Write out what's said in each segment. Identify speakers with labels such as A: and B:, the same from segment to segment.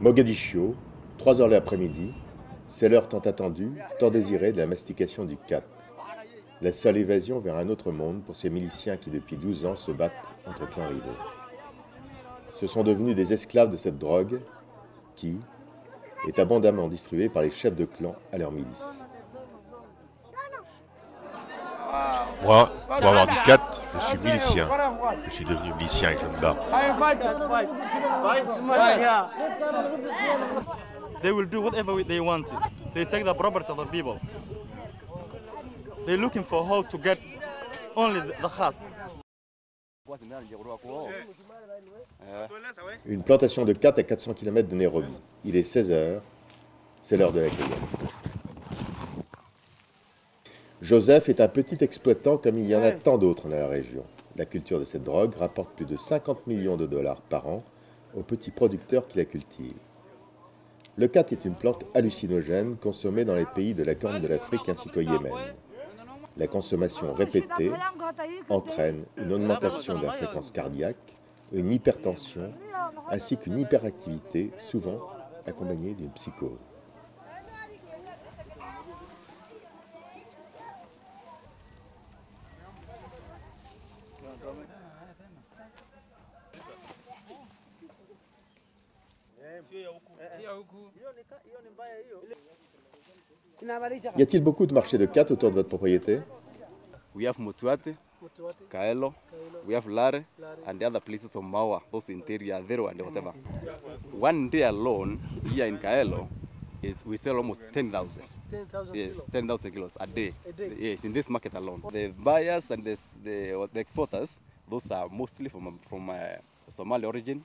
A: Mogadiscio, 3 heures l'après-midi, c'est l'heure tant attendue, tant désirée de la mastication du cat. La seule évasion vers un autre monde pour ces miliciens qui depuis 12 ans se battent entre clans rivaux. Ce sont devenus des esclaves de cette drogue qui est abondamment distribuée par les chefs de clan à leurs milices.
B: Moi, pour avoir du cat, je suis milicien. Je suis devenu milicien et je me bats.
C: They will do whatever they want. They take the property of the people. They're looking for how to get only the khat.
A: Une plantation de cat à 400 km de Nairobi. Il est 16 heures, c'est l'heure de la cueillette. Joseph est un petit exploitant comme il y en a tant d'autres dans la région. La culture de cette drogue rapporte plus de 50 millions de dollars par an aux petits producteurs qui la cultivent. Le cat est une plante hallucinogène consommée dans les pays de la Corne de l'Afrique ainsi qu'au Yémen. La consommation répétée entraîne une augmentation de la fréquence cardiaque, une hypertension ainsi qu'une hyperactivité, souvent accompagnée d'une psychose. Y a-t-il beaucoup de marchés de cat autour de votre propriété?
D: We have Mutuate, Kaelo, we have Lare, and the other places of Mawa, those interior, Zero, and whatever. One day alone, here in Kaelo, is we sell almost 10,000.
E: 10,000
D: Yes,
E: kilos.
D: 10,000 kilos a day.
E: A day?
D: Yes, in this market alone. The buyers and the, the, the exporters, those are mostly from, from uh, Somali origin,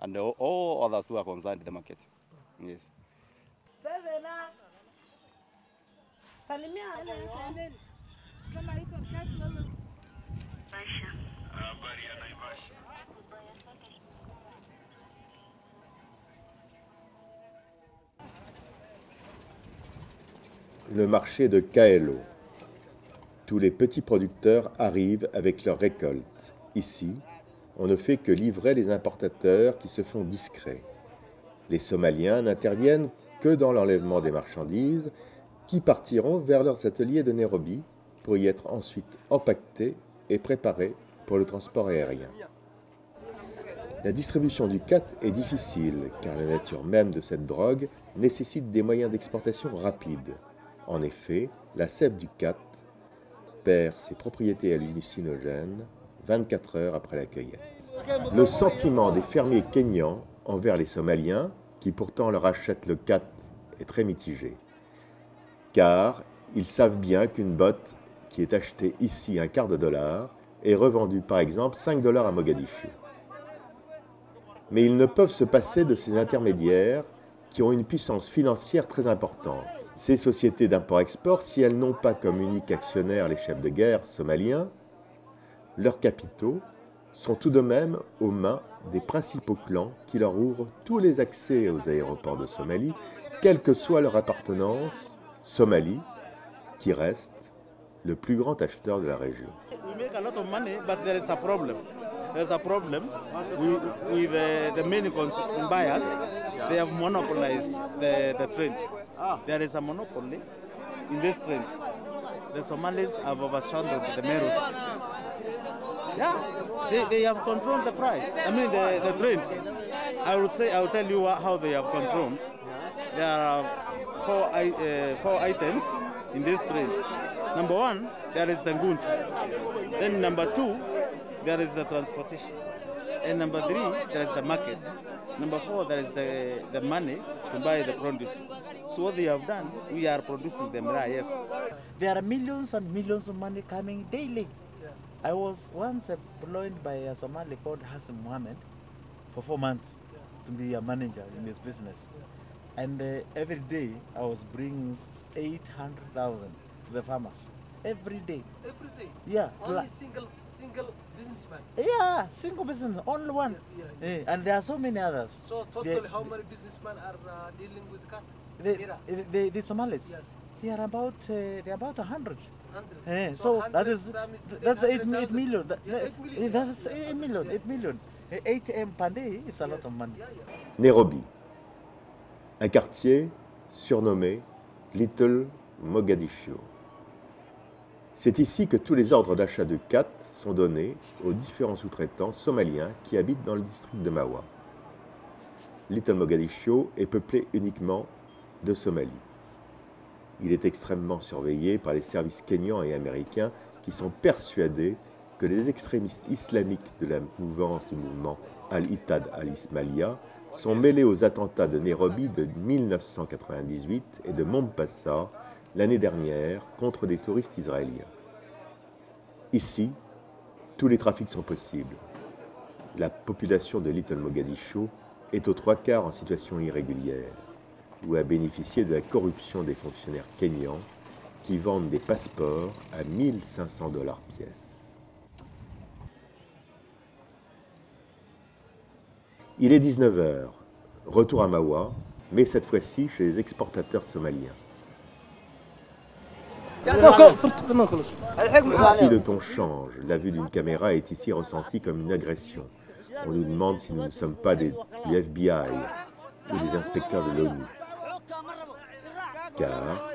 D: and all, all others who are concerned in the market. Yes.
A: Le marché de Kaelo. Tous les petits producteurs arrivent avec leurs récoltes. Ici, on ne fait que livrer les importateurs qui se font discrets. Les Somaliens n'interviennent que dans l'enlèvement des marchandises qui partiront vers leurs ateliers de Nairobi pour y être ensuite empaquetés et préparés pour le transport aérien. La distribution du cat est difficile car la nature même de cette drogue nécessite des moyens d'exportation rapides. En effet, la sève du cat perd ses propriétés hallucinogènes 24 heures après la cueillette. Le sentiment des fermiers kényans envers les Somaliens, qui pourtant leur achètent le cat, est très mitigé. Car ils savent bien qu'une botte qui est achetée ici un quart de dollar est revendue par exemple 5 dollars à Mogadiscio. Mais ils ne peuvent se passer de ces intermédiaires qui ont une puissance financière très importante. Ces sociétés d'import-export, si elles n'ont pas comme unique actionnaire les chefs de guerre somaliens, leurs capitaux sont tout de même aux mains des principaux clans qui leur ouvrent tous les accès aux aéroports de Somalie, quelle que soit leur appartenance, Somalie, qui reste le plus grand acheteur de la région.
F: We make a lot of money, but there is a problem. There's a problem with, with uh, the cons- buyers. They have monopolized the, the trade. There is a monopoly in this trade. The Somalis have overshadowed the Merus. Yeah, they, they have controlled the price. I mean, the, the trade. I will say, I will tell you how they have controlled. There are four, uh, four items in this trade. Number one, there is the goods. Then number two, there is the transportation. And number three, there is the market. Number four, there is the, the money to buy the produce. So what they have done, we are producing them raw, yes.
G: There are millions and millions of money coming daily. I was once employed by a Somali called Hassan Mohammed for four months to be a manager in his business. And uh, every day I was bringing 800,000 to the farmers. Every day.
E: Every day.
G: Yeah.
E: Only single single businessman.
G: yeah, single business, only one.
E: Yeah, yeah.
G: Eh, and there are so many others.
E: So
G: They-
E: totally, how many businessmen are uh, dealing with cat?
G: The,
E: Mira,
G: the, the Somalis,
E: Yes.
G: they are about uh, they are about a
E: 100.
G: Eh, so, that
E: 100
G: is that's eight, eight
E: 800,000.
G: million. That,
E: Yeah, eight million.
G: eh, that's eight million. Eight million. Eh, Eight m per day is a lot of money.
E: Yeah, yeah.
A: Nairobi. un quartier surnommé Little Mogadiscio. C'est ici que tous les ordres d'achat de cat sont donnés aux différents sous-traitants somaliens qui habitent dans le district de Mawa. Little Mogadiscio est peuplé uniquement de Somalie. Il est extrêmement surveillé par les services kenyans et américains qui sont persuadés que les extrémistes islamiques de la mouvance du mouvement Al-Ittad al-Ismalia sont mêlés aux attentats de Nairobi de 1998 et de Mombasa l'année dernière contre des touristes israéliens. Ici, tous les trafics sont possibles. La population de Little Mogadiscio est aux trois quarts en situation irrégulière ou a bénéficié de la corruption des fonctionnaires kenyans qui vendent des passeports à 1500 dollars pièce. Il est 19h, retour à Mawa, mais cette fois-ci chez les exportateurs somaliens. Si le ton change, la vue d'une caméra est ici ressentie comme une agression. On nous demande si nous ne sommes pas des, du FBI ou des inspecteurs de l'ONU. Car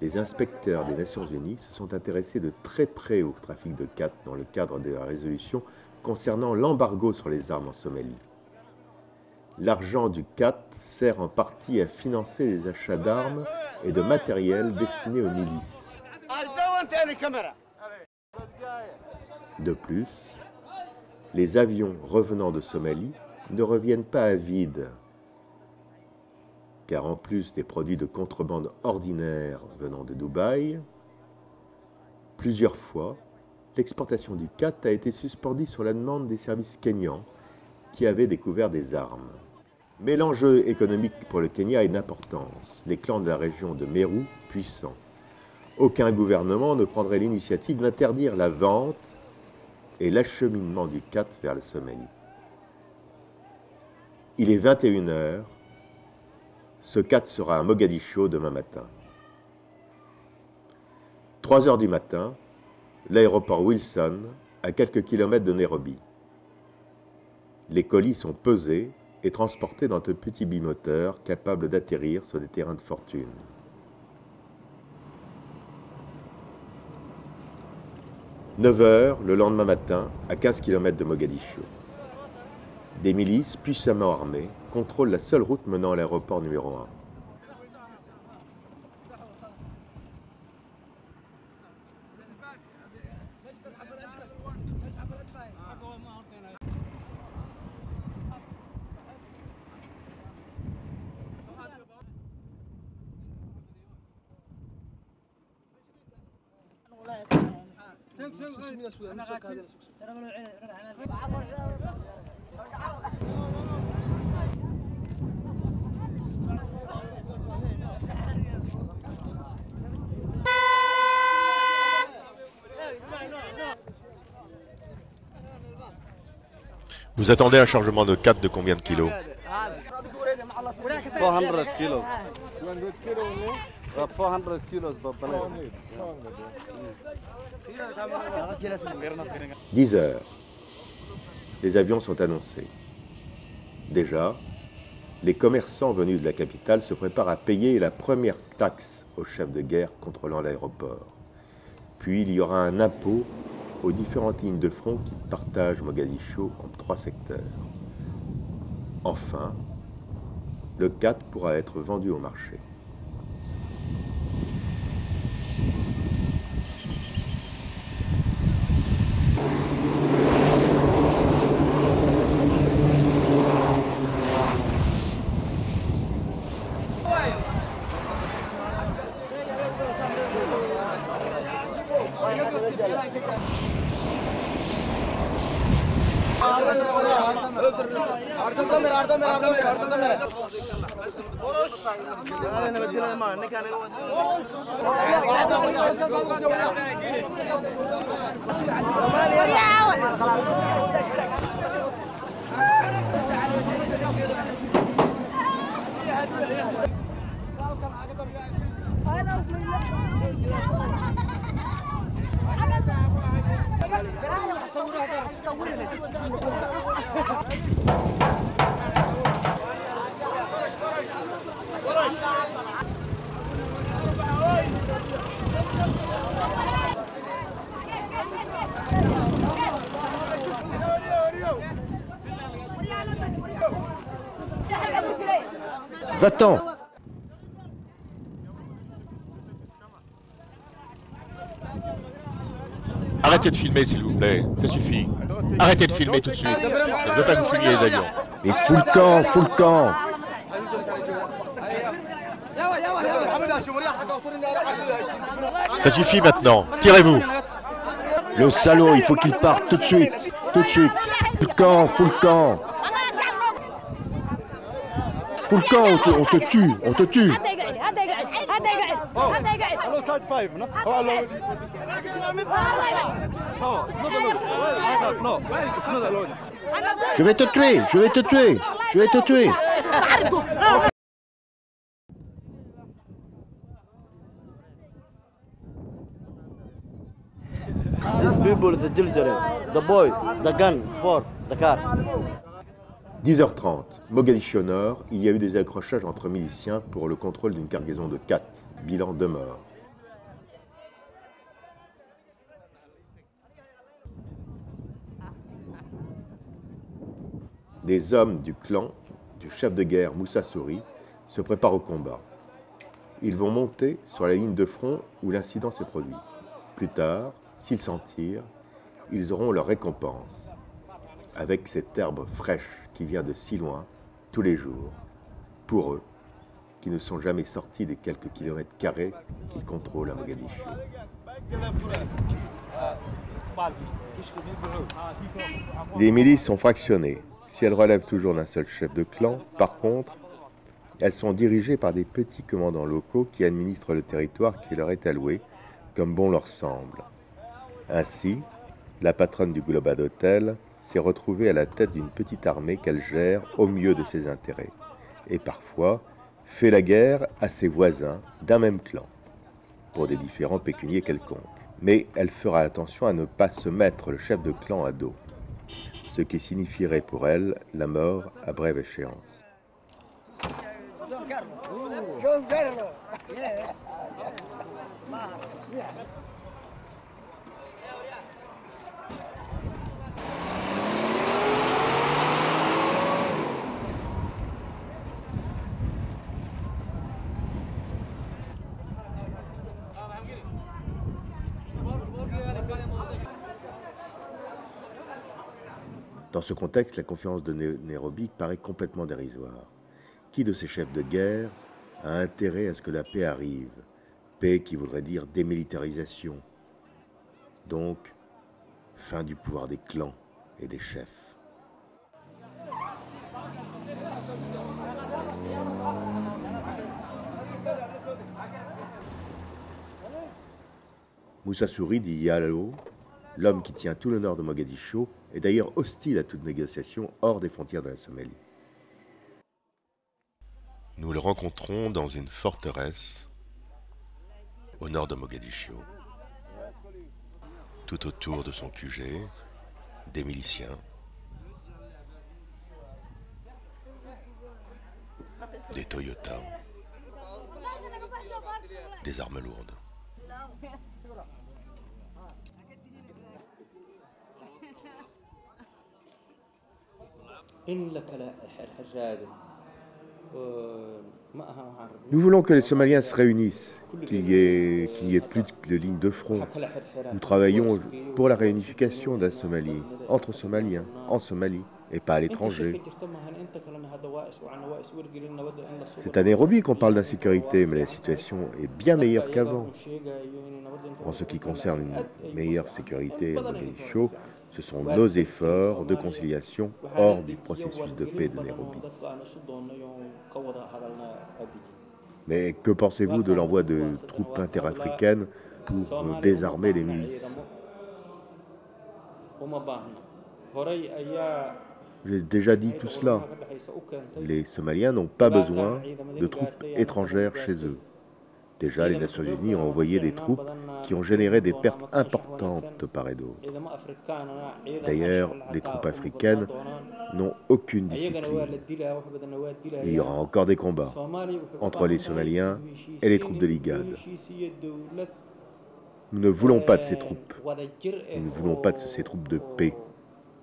A: les inspecteurs des Nations Unies se sont intéressés de très près au trafic de cat dans le cadre de la résolution concernant l'embargo sur les armes en Somalie. L'argent du CAT sert en partie à financer les achats d'armes et de matériel destinés aux milices. De plus, les avions revenant de Somalie ne reviennent pas à vide, car en plus des produits de contrebande ordinaires venant de Dubaï, plusieurs fois, l'exportation du CAT a été suspendue sur la demande des services kenyans qui avaient découvert des armes. Mais l'enjeu économique pour le Kenya est d'importance. Les clans de la région de Meru, puissants. Aucun gouvernement ne prendrait l'initiative d'interdire la vente et l'acheminement du CAT vers la Somalie. Il est 21h. Ce CAT sera à Mogadiscio demain matin. 3 heures du matin, l'aéroport Wilson, à quelques kilomètres de Nairobi. Les colis sont pesés et transportés dans de petits bimoteurs capables d'atterrir sur des terrains de fortune. « 9 heures le lendemain matin, à 15 km de Mogadiscio. Des milices puissamment armées contrôlent la seule route menant à l'aéroport numéro 1.
B: Vous attendez un chargement de 4 de combien de kilos
F: 400 kilos. About 400 kilos per plane.
A: 10 heures. Les avions sont annoncés. Déjà, les commerçants venus de la capitale se préparent à payer la première taxe au chef de guerre contrôlant l'aéroport. Puis il y aura un impôt aux différentes lignes de front qui partagent Mogadiscio en trois secteurs. Enfin, le 4 pourra être vendu au marché. Va-t'en
B: Arrêtez de filmer, s'il vous plaît. Ça suffit. Arrêtez de filmer tout de suite. Je ne veux pas que vous filmiez les avions.
A: Et fous le camp, fous le camp
B: Ça suffit maintenant. Tirez-vous.
A: Le salaud, il faut qu'il parte tout de suite. Tout de suite. Fous le camp, fous le camp Fous le camp, on te, on te tue, on te tue Je vais te tuer, je vais te tuer, je vais te tuer
H: These people, the children, the boy, the gun, for the car.
A: 10h30, Mogadiscio au Nord, il y a eu des accrochages entre miliciens pour le contrôle d'une cargaison de 4, bilan de morts. Des hommes du clan du chef de guerre Moussa Souri se préparent au combat. Ils vont monter sur la ligne de front où l'incident s'est produit. Plus tard, s'ils s'en tirent, ils auront leur récompense, avec cette herbe fraîche qui vient de si loin, tous les jours, pour eux, qui ne sont jamais sortis des quelques kilomètres carrés qu'ils contrôlent à Mogadiscio. Les milices sont fractionnées. Si elles relèvent toujours d'un seul chef de clan, par contre, elles sont dirigées par des petits commandants locaux qui administrent le territoire qui leur est alloué, comme bon leur semble. Ainsi, la patronne du Global Hotel s'est retrouvée à la tête d'une petite armée qu'elle gère au mieux de ses intérêts, et parfois fait la guerre à ses voisins d'un même clan, pour des différents pécuniers quelconques. Mais elle fera attention à ne pas se mettre le chef de clan à dos, ce qui signifierait pour elle la mort à brève échéance. Dans ce contexte, la conférence de Nairobi paraît complètement dérisoire. Qui de ces chefs de guerre a intérêt à ce que la paix arrive? Paix qui voudrait dire démilitarisation. Donc, fin du pouvoir des clans et des chefs. Moussa Souri dit Yalo, l'homme qui tient tout le nord de Mogadiscio, est d'ailleurs hostile à toute négociation hors des frontières de la Somalie.
B: Nous le rencontrons dans une forteresse au nord de Mogadiscio. Tout autour de son QG, des miliciens, des Toyota, des armes lourdes.
A: Nous voulons que les Somaliens se réunissent, qu'il n'y ait, plus de lignes de front. Nous travaillons pour la réunification de la Somalie, entre Somaliens, en Somalie, et pas à l'étranger. C'est à Nairobi qu'on parle d'insécurité, mais la situation est bien meilleure qu'avant. En ce qui concerne une meilleure sécurité à Mogadiscio, ce sont nos efforts de conciliation hors du processus de paix de Nairobi. Mais que pensez-vous de l'envoi de troupes interafricaines pour désarmer les milices? J'ai déjà dit tout cela. Les Somaliens n'ont pas besoin de troupes étrangères chez eux. Déjà, les Nations Unies ont envoyé des troupes qui ont généré des pertes importantes de part et d'autre. D'ailleurs, les troupes africaines n'ont aucune discipline. il y aura encore des combats entre les Somaliens et les troupes de l'IGAD. Nous ne voulons pas de ces troupes. Nous ne voulons pas de ces troupes de paix.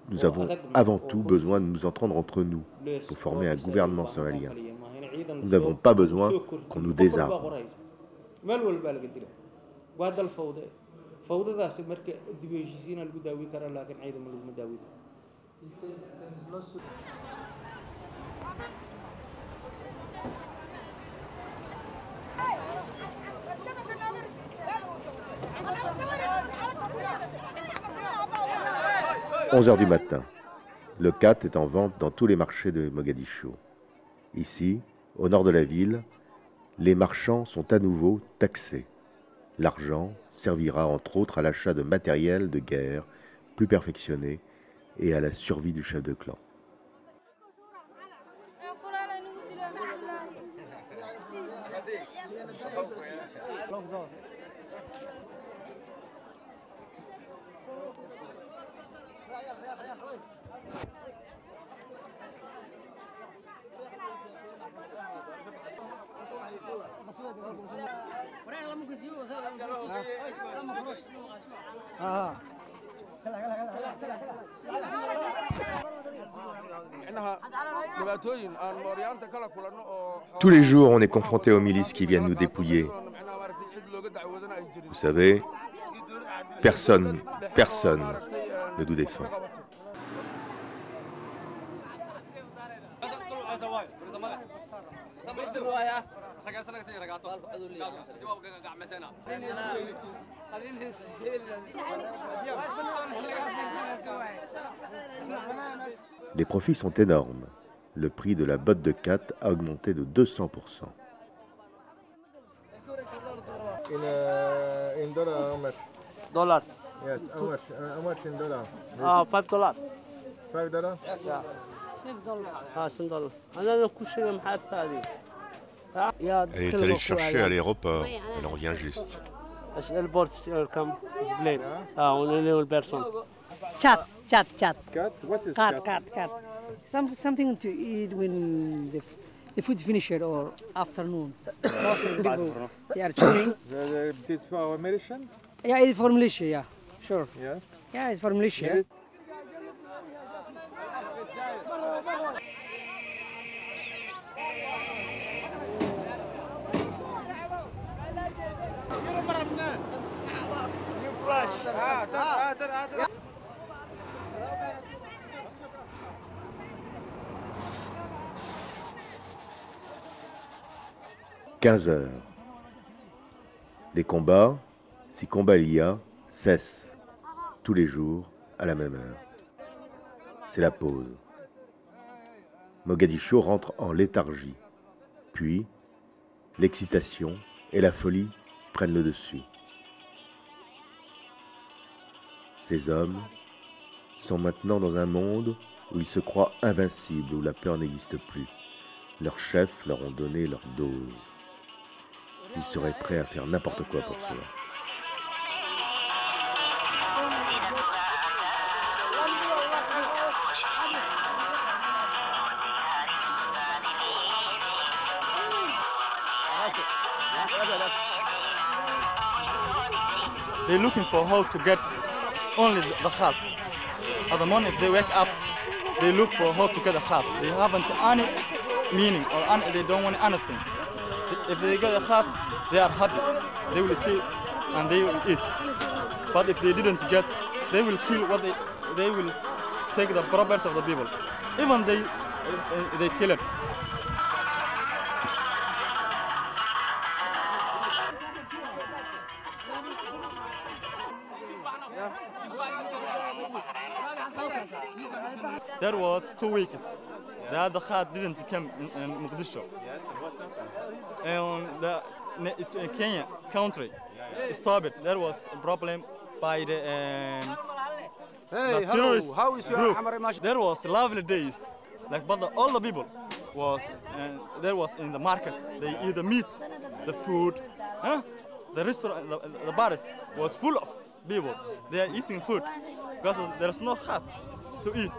A: Nous avons avant tout besoin de nous entendre entre nous pour former un gouvernement somalien. Nous n'avons pas besoin qu'on nous désarme.
I: Meel walbaa laga dila waa dal fawde fawdadaasi marka dib u heshiisiina lagu daawi karaa laakiin ciidama laguma daawi karo
E: He says there is no suit.
A: « 11h du matin. Le cat est en vente dans tous les marchés de Mogadiscio. Ici, au nord de la ville, les marchands sont à nouveau taxés. L'argent servira entre autres à l'achat de matériel de guerre plus perfectionné et à la survie du chef de clan. Tous les jours, on est confronté aux milices qui viennent nous dépouiller. Vous savez, personne, personne ne nous défend. Les profits sont énormes le prix de la botte de cat a augmenté de 200%.
J: Dollars. dollars? Dollars.
B: Elle est allée chercher à l'aéroport. Elle en revient juste.
J: Elle Ah, on est personne.
K: Chat, chat, chat.
L: Cat, what is
K: cat?
L: Cat,
K: cat, cat. Some, something to eat when the, the food finished or afternoon. Most of the people, they are chewing.
L: The, the, this for our medicine?
K: Yeah, it's for militia, yeah. Sure.
L: Yeah.
K: Yeah, it's for militia.
A: « 15 heures. Les combats, si combat il y a, cessent tous les jours à la même heure. C'est la pause. Mogadiscio rentre en léthargie. Puis, l'excitation et la folie prennent le dessus. Ces hommes sont maintenant dans un monde où ils se croient invincibles, où la peur n'existe plus. Leurs chefs leur ont donné leur dose. Ils seraient prêts à faire n'importe quoi pour cela.
C: They're looking for how to get only the khat. At the morning, if they wake up, they look for how to get a khat. They haven't any meaning or any, they don't want anything. If they get a khat, they are happy. They will stay and they will eat. But if they didn't get, they will kill what they, they will take the property of the people. Even they, uh, they kill it. There was two weeks. The other Khat didn't come in, in Mogadishu. And the it's in Kenya country stopped it. There was a problem by the, um,
M: Hey,
C: the terrorist
M: How is your
C: group.
M: Hamari Mash-
C: There was lovely days, like but the, all the people was and there was in the market. They eat the meat, the food, huh? The restaurant, the, the bars was full of people. They are eating food because there's no hut to eat.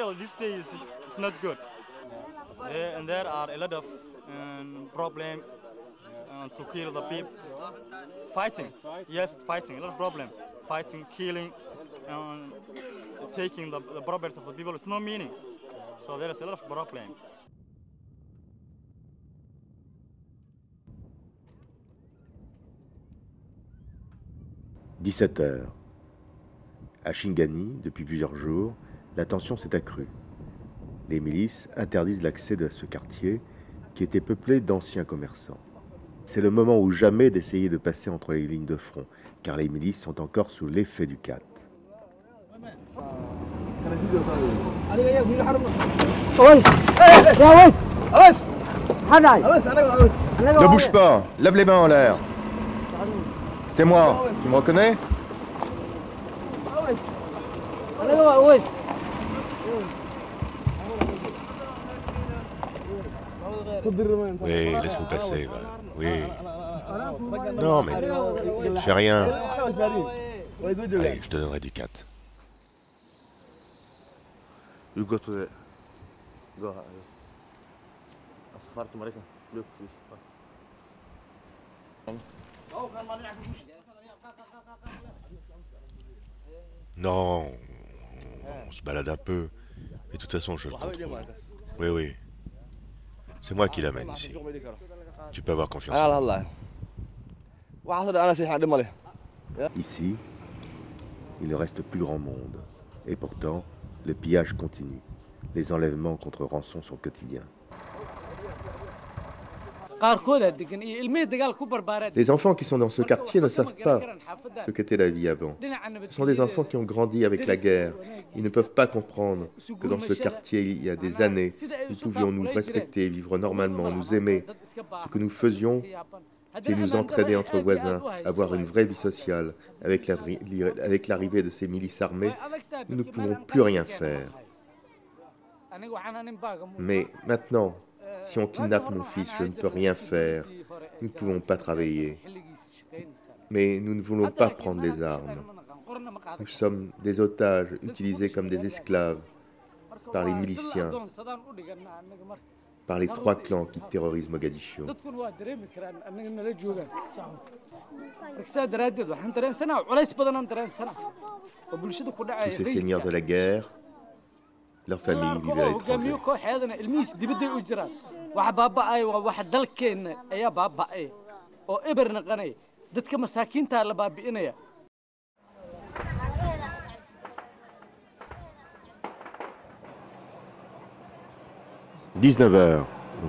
C: Khartoum these days it's not good. And there are a lot of um, problem uh, to kill the people. Fighting, yes, fighting, a lot of problem. Fighting, killing, um, taking the, the property of the people with no meaning. So there is a lot of problem.
A: 17 heures. À Shingani, depuis plusieurs jours, la tension s'est accrue. Les milices interdisent l'accès de ce quartier qui était peuplé d'anciens commerçants. C'est le moment ou jamais d'essayer de passer entre les lignes de front, car les milices sont encore sous l'effet du 4. Ne bouge pas, lève les mains en l'air. C'est moi, tu me reconnais?
B: Oui, laisse-nous passer. Bah. Oui. Non, mais fais rien. Allez, je te donnerai du 4. Non, on se balade un peu. Et de toute façon, je le contrôle. Oui, oui. C'est moi qui l'amène ici. Tu peux avoir confiance en moi.
A: Ici, il ne reste plus grand monde. Et pourtant, le pillage continue. Les enlèvements contre rançon sont quotidiens. Les enfants qui sont dans ce quartier ne savent pas ce qu'était la vie avant. Ce sont des enfants qui ont grandi avec la guerre. Ils ne peuvent pas comprendre que dans ce quartier, il y a des années, nous pouvions nous respecter, vivre normalement, nous aimer. Ce que nous faisions, c'est nous entraider entre voisins, avoir une vraie vie sociale. Avec l'arrivée de ces milices armées, nous ne pouvons plus rien faire. Mais maintenant, si on kidnappe mon fils, je ne peux rien faire. Nous ne pouvons pas travailler. Mais nous ne voulons pas prendre des armes. Nous sommes des otages utilisés comme des esclaves par les miliciens, par les trois clans qui terrorisent Mogadiscio. Tous ces seigneurs de la guerre, لا فاميلي بعيد خلاص
I: جميوكو
A: حيدنا
I: الميس دي بدي أجرة. واحد بابا أي واحد دلكين أي بابا أي. أو إبرنا قني دتك مساكين تعال بابي
A: هنا يا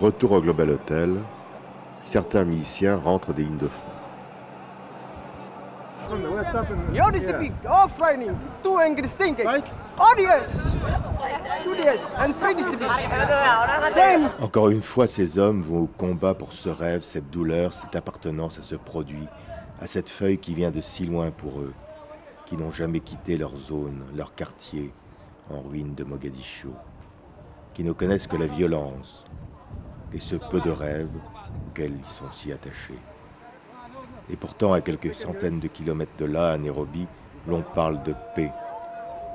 A: Retour au Global Hotel, certains miliciens rentrent des lignes de front.
M: Yo, this the big off raining, two angry stinking. Oh yes, and the big. Same.
A: Encore une fois, ces hommes vont au combat pour ce rêve, cette douleur, cette appartenance à ce produit, à cette feuille qui vient de si loin pour eux, qui n'ont jamais quitté leur zone, leur quartier, en ruine de Mogadiscio, qui ne connaissent que la violence et ce peu de rêves auxquels ils sont si attachés. Et pourtant, à quelques centaines de kilomètres de là, à Nairobi, l'on parle de paix.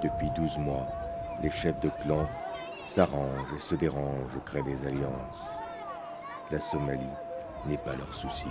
A: Depuis 12 mois, les chefs de clan s'arrangent et se dérangent, créent des alliances. La Somalie n'est pas leur souci.